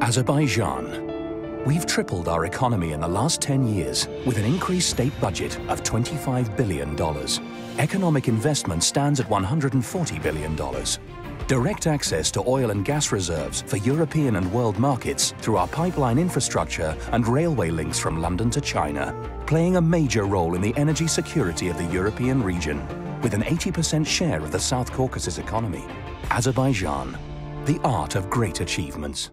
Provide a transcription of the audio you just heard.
Azerbaijan. We've tripled our economy in the last 10 years with an increased state budget of $25 billion. Economic investment stands at $140 billion. Direct access to oil and gas reserves for European and world markets through our pipeline infrastructure and railway links from London to China, playing a major role in the energy security of the European region, with an 80% share of the South Caucasus economy. Azerbaijan, the art of great achievements.